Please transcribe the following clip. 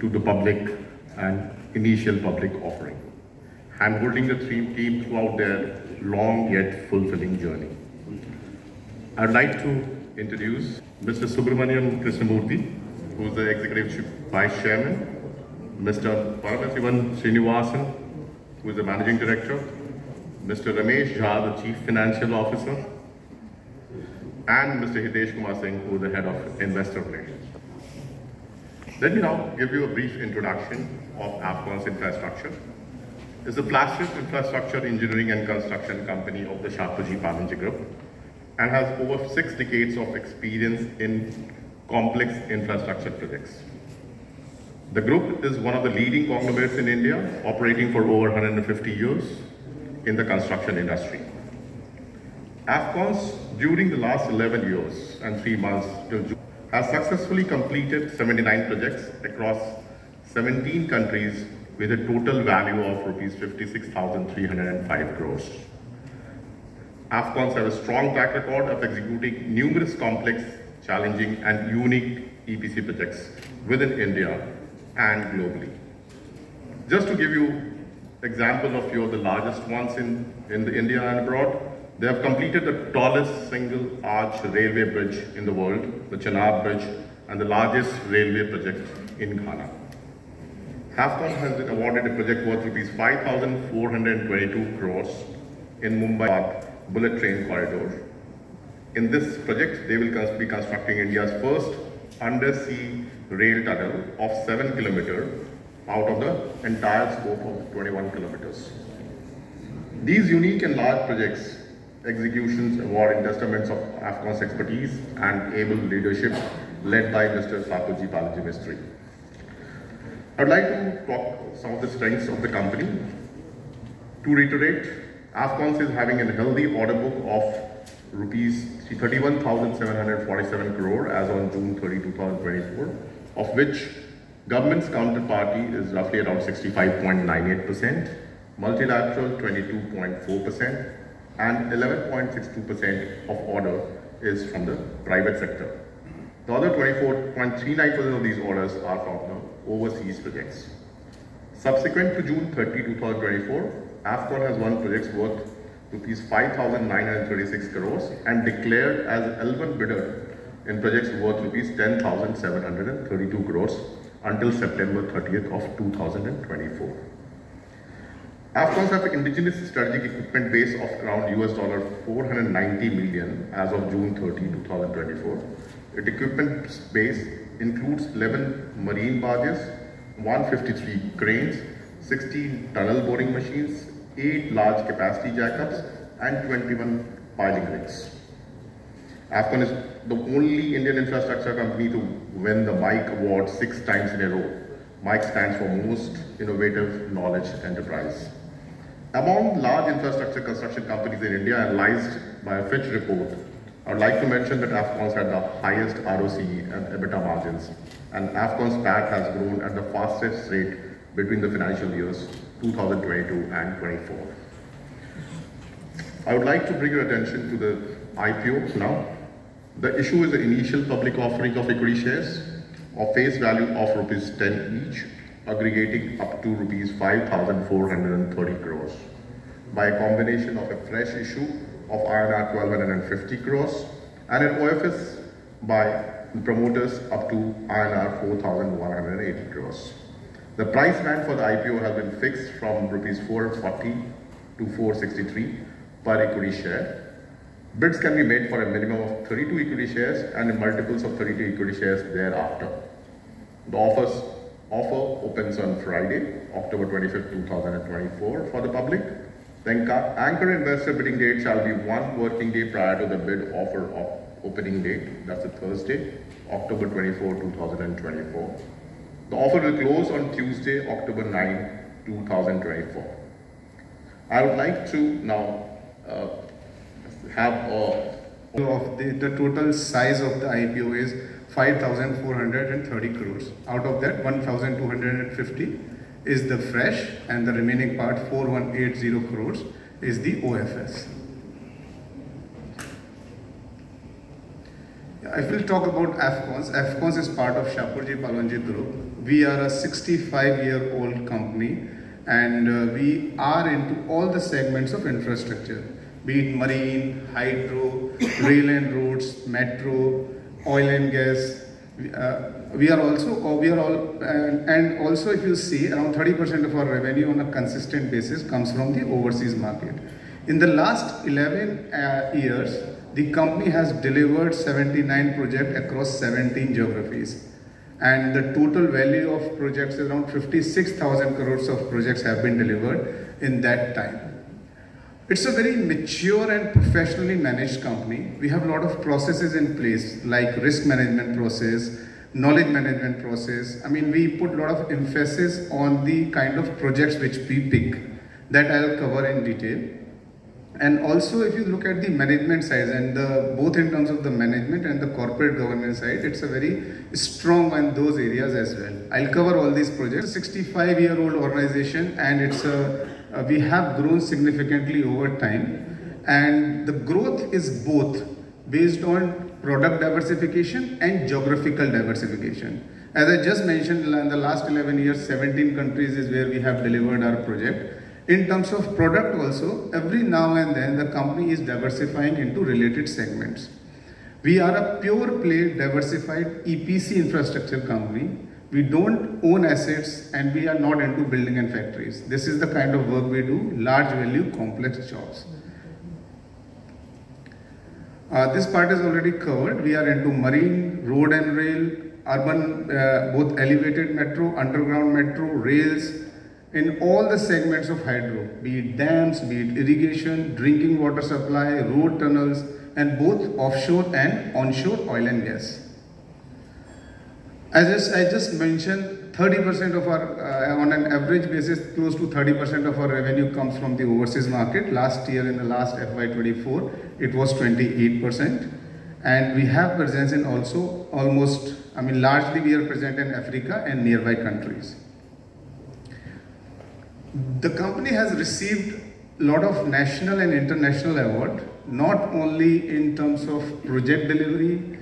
to the public and initial public offering, handholding the three team throughout their long yet fulfilling journey. I'd like to introduce Mr. Subramanian Krishnamurthy, who is the Executive Vice Chairman, Mr. Paramasivan Srinivasan, who is the Managing Director, Mr. Ramesh Jha, the Chief Financial Officer, and Mr. Hitesh Kumar Singh, who is the Head of Investor Relations. Let me now give you a brief introduction of Afcons infrastructure. It's the flagship infrastructure engineering and construction company of the Shapoorji Pallonji Group and has over six decades of experience in complex infrastructure projects. The group is one of the leading conglomerates in India, operating for over 150 years in the construction industry. Afcons, during the last 11 years and three months till June, has successfully completed 79 projects across 17 countries with a total value of rupees 56,305 crores. Afcons have a strong track record of executing numerous complex, challenging and unique EPC projects within India and globally. Just to give you examples of few of the largest ones in, in the India and abroad, they have completed the tallest single arch railway bridge in the world, the Chenab Bridge, and the largest railway project in Ghana. Afcon has been awarded a project worth rupees 5,422 crores in Mumbai bullet train corridor. In this project, they will be constructing India's first undersea rail tunnel of 7 kilometers out of the entire scope of 21 kilometers. These unique and large projects executions awarding testaments of Afcon's expertise and able leadership led by Mr. Shapoorji Pallonji Mistry. I'd like to talk some of the strengths of the company. To reiterate, Afcons is having a healthy order book of rupees 31,747 crore as on June 30, 2024, of which government's counterparty is roughly around 65.98%, multilateral 22.4%, and 11.62% of order is from the private sector. The other 24.39% of these orders are from the overseas projects. Subsequent to June 30, 2024, AFCON has won projects worth rupees 5,936 crores and declared as L1 bidder in projects worth rupees 10,732 crores until September 30th of 2024. Afcons have indigenous strategic equipment base of around US dollar 490 million as of June 30, 2024. Its equipment base includes 11 marine barges, 153 cranes, 16 tunnel boring machines, 8 large capacity jackups, and 21 piling rigs. Afcon is the only Indian infrastructure company to win the MIKE award six times in a row. MIKE stands for Most Innovative Knowledge Enterprise. Among large infrastructure construction companies in India analyzed by a Fitch report, I would like to mention that Afcons had the highest ROCE and EBITDA margins, and Afcon's PAT has grown at the fastest rate between the financial years 2022 and 24. I would like to bring your attention to the IPO now. The issue is the initial public offering of equity shares of face value of rupees 10 each aggregating up to rupees 5,430 crores by a combination of a fresh issue of INR 1250 crores and an OFS by promoters up to INR 4,180 crores. The price band for the IPO has been fixed from rupees 440 to 463 per equity share. Bids can be made for a minimum of 32 equity shares and multiples of 32 equity shares thereafter. The offers Offer opens on Friday, October 25, 2024 for the public. Then anchor investor bidding date shall be one working day prior to the bid offer of opening date. That's a Thursday, October 24, 2024. The offer will close on Tuesday, October 9, 2024. I would like to now uh, have a of the, the total size of the IPO is 5,430 crores. Out of that, 1,250 is the fresh and the remaining part, 4180 crores, is the OFS. if we'll talk about AFCONS, AFCONS is part of Shapoorji Pallonji Group. We are a 65 year old company and uh, we are into all the segments of infrastructure, be it marine, hydro, rail and roads, metro, oil and gas. Uh, we are also, uh, we are all, and, and also if you see around 30% of our revenue on a consistent basis comes from the overseas market. In the last 11 uh, years, the company has delivered 79 projects across 17 geographies. And the total value of projects is around 56,000 crores of projects have been delivered in that time. It's a very mature and professionally managed company. We have a lot of processes in place like risk management process, knowledge management process. I mean, we put a lot of emphasis on the kind of projects which we pick that I'll cover in detail. And also, if you look at the management side, and the, both in terms of the management and the corporate governance side, it's a very strong in those areas as well. I'll cover all these projects. 65 year old organization, and it's a, uh, we have grown significantly over time. And the growth is both based on product diversification and geographical diversification. As I just mentioned, in the last 11 years, 17 countries is where we have delivered our project. In terms of product also, every now and then the company is diversifying into related segments. We are a pure play diversified EPC infrastructure company. We don't own assets and we are not into building and factories. This is the kind of work we do, large value complex jobs. Uh, this part is already covered. We are into marine, road and rail, urban, uh, both elevated metro, underground metro, rails, in all the segments of hydro, be it dams, be it irrigation, drinking water supply, road tunnels, and both offshore and onshore oil and gas. As I just mentioned, 30% of our, uh, on an average basis, close to 30% of our revenue comes from the overseas market. Last year, in the last FY24, it was 28%. And we have presence in also almost, I mean, largely we are present in Africa and nearby countries. The company has received a lot of national and international award, not only in terms of project delivery,